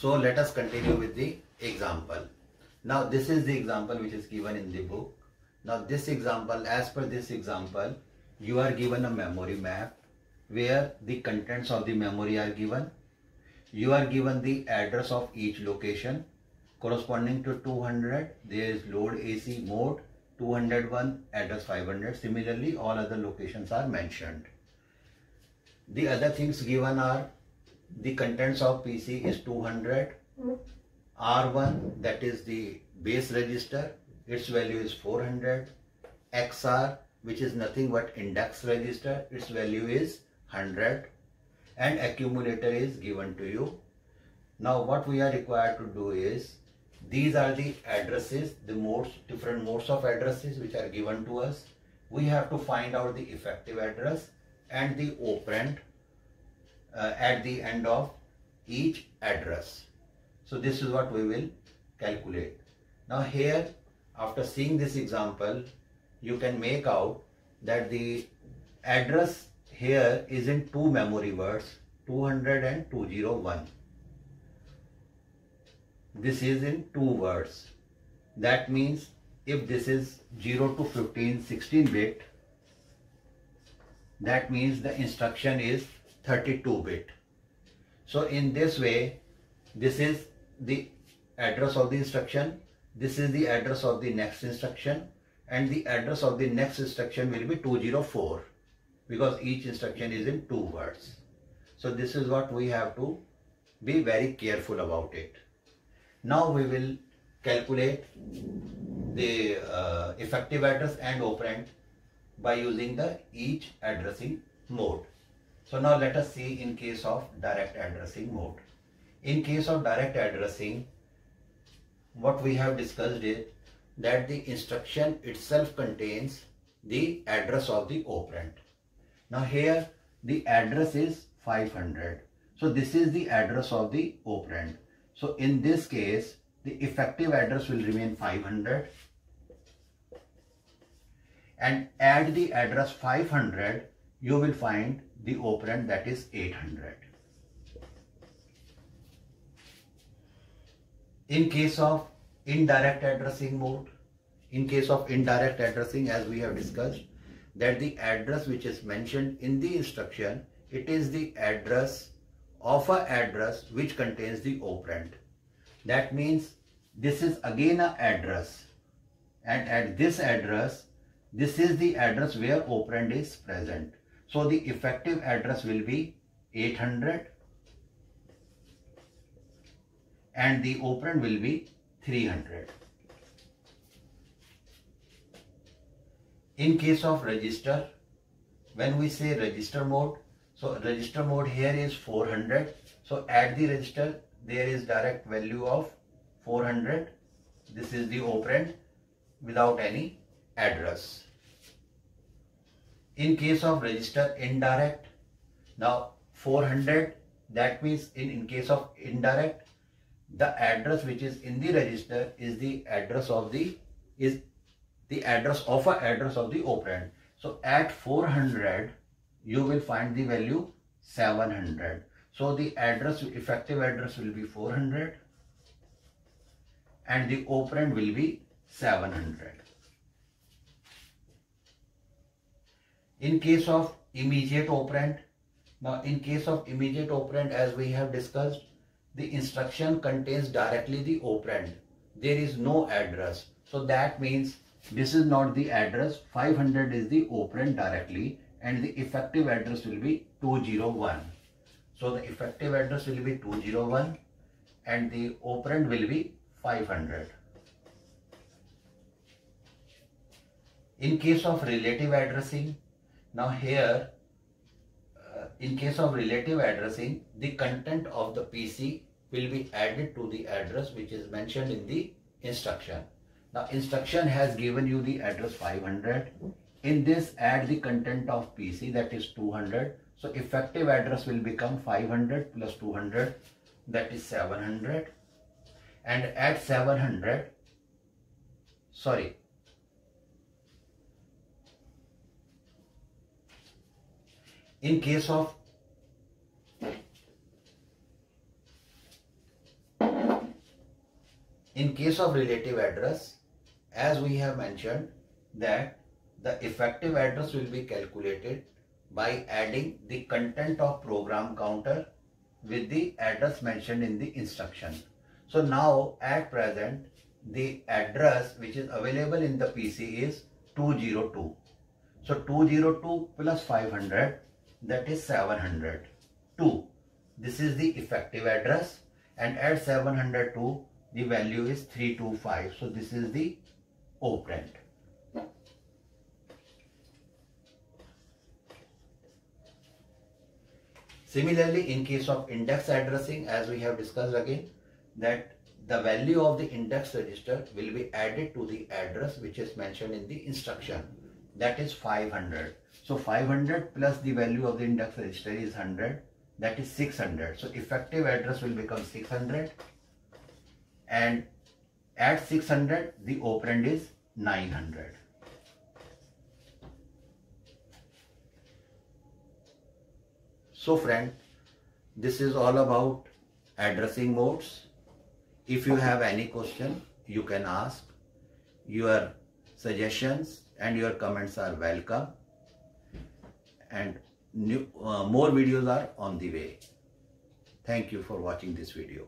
So let us continue with the example. Now this is the example which is given in the book. Now this example, as per this example, you are given a memory map where the contents of the memory are given. You are given the address of each location corresponding to 200. There is load AC mode 201 address 500. Similarly, all other locations are mentioned. The other things given are the contents of PC is 200. R1 that is the base register its value is 400. XR which is nothing but index register its value is 100 and accumulator is given to you. Now what we are required to do is these are the addresses, the modes, different modes of addresses which are given to us. We have to find out the effective address and the operand uh, at the end of each address. So this is what we will calculate. Now here after seeing this example you can make out that the address here is in two memory words 200 and 201. This is in two words. That means if this is 0 to 15 16 bit that means the instruction is 32 bit. So in this way, this is the address of the instruction, this is the address of the next instruction and the address of the next instruction will be 204 because each instruction is in two words. So this is what we have to be very careful about it. Now we will calculate the uh, effective address and operand by using the each addressing mode. So now let us see in case of direct addressing mode. In case of direct addressing, what we have discussed is that the instruction itself contains the address of the operand. Now here the address is 500. So this is the address of the operand. So in this case, the effective address will remain 500 and add the address 500, you will find the operand that is 800. In case of indirect addressing mode, in case of indirect addressing as we have discussed, that the address which is mentioned in the instruction, it is the address of a address which contains the operand. That means this is again a address and at this address, this is the address where operand is present. So the effective address will be 800 and the operand will be 300. In case of register, when we say register mode, so register mode here is 400. So at the register, there is direct value of 400. This is the operand without any address. In case of register indirect, now 400, that means in, in case of indirect, the address which is in the register is the address of the, is the address of a address of the operand. So at 400, you will find the value 700. So the address, effective address will be 400 and the operand will be 700. In case of immediate operand, now in case of immediate operand as we have discussed, the instruction contains directly the operand. There is no address. So that means this is not the address. 500 is the operand directly and the effective address will be 201. So the effective address will be 201 and the operand will be 500. In case of relative addressing, now here, uh, in case of relative addressing, the content of the PC will be added to the address which is mentioned in the instruction. Now instruction has given you the address 500. In this add the content of PC that is 200. So effective address will become 500 plus 200 that is 700 and at 700 sorry in case of in case of relative address, as we have mentioned that the effective address will be calculated by adding the content of program counter with the address mentioned in the instruction. So now at present the address which is available in the PC is 202. So 202 plus 500 that is 702. This is the effective address and at 702 the value is 325. So this is the operand. Similarly, in case of index addressing, as we have discussed again, that the value of the index register will be added to the address which is mentioned in the instruction. That is 500. So 500 plus the value of the index register is 100. That is 600. So effective address will become 600. And at 600, the operand is 900. So friend, this is all about addressing modes. If you have any question, you can ask. Your suggestions and your comments are welcome. And new, uh, more videos are on the way. Thank you for watching this video.